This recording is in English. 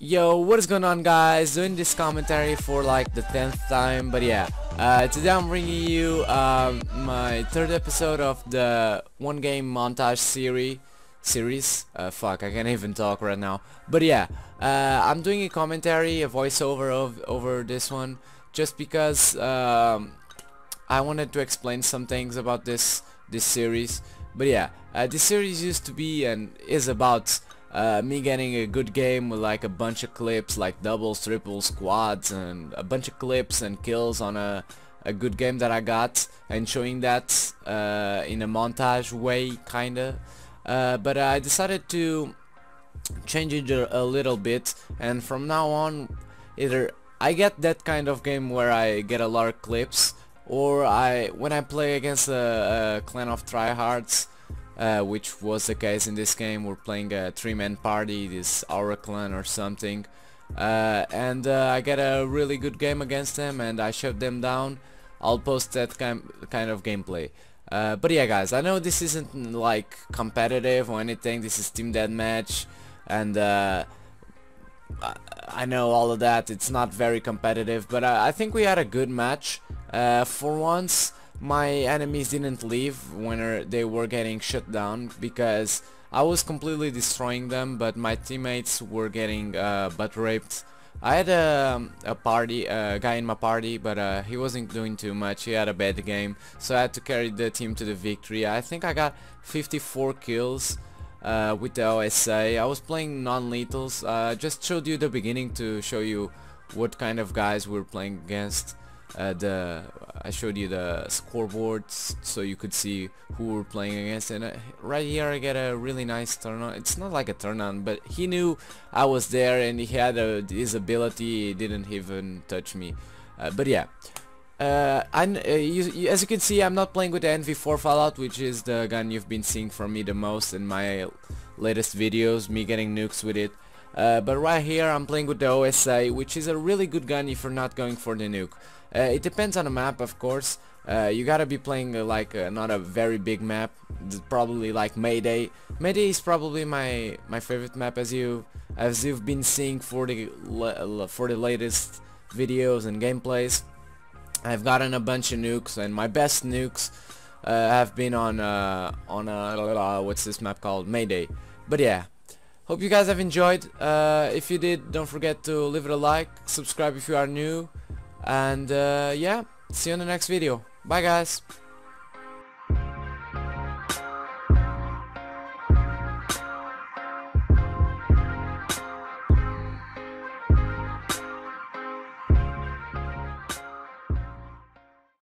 Yo, what is going on guys? Doing this commentary for like the 10th time, but yeah. Uh, today I'm bringing you um, my third episode of the one game montage series. Series? Uh, fuck, I can't even talk right now. But yeah, uh, I'm doing a commentary, a voiceover of over this one, just because um, I wanted to explain some things about this this series. But yeah, uh, this series used to be and is about uh, me getting a good game with like a bunch of clips like doubles, triples, quads and a bunch of clips and kills on a, a good game that I got and showing that uh, in a montage way kinda. Uh, but I decided to change it a, little bit and from now on either I get that kind of game where I get a lot of clips or I when I play against a, a clan of tryhards uh, which was the case in this game. We're playing a three-man party, this Aura clan or something. Uh, and uh, I get a really good game against them and I shut them down. I'll post that kind of gameplay. Uh, but yeah guys, I know this isn't like competitive or anything, this is team deathmatch and uh, I know all of that, it's not very competitive, but I, I think we had a good match. For once, my enemies didn't leave when they were getting shut down because I was completely destroying them but my teammates were getting uh, butt raped. I had a, a party, a guy in my party but uh, he wasn't doing too much, he had a bad game so I had to carry the team to the victory. I think I got 54 kills uh, with the OSA. I was playing non-lethals, uh, just showed you the beginning to show you what kind of guys we're playing against. Uh, the I showed you the scoreboards so you could see who we're playing against. And uh, right here I get a really nice turn on it's not like a turn on but he knew I was there and he had a, his ability he didn't even touch me. Uh, but yeah. Uh, uh, you, as you can see I'm not playing with the NV4 Fallout which is the gun you've been seeing from me the most in my latest videos me getting nukes with it. Uh, but right here I'm playing with the OSA which is a really good gun if you're not going for the nuke it depends on the map, of course. Uh, you gotta be playing uh, like uh, not a very big map, probably like Mayday. Mayday is probably my my favorite map as you as you've been seeing for the for the latest videos and gameplays. I've gotten a bunch of nukes, and my best nukes uh, have been on uh, on uh, what's this map called Mayday. But yeah. Hope you guys have enjoyed. if you did, don't forget to leave it a like, subscribe if you are new, and uh, yeah see you in the next video. Bye guys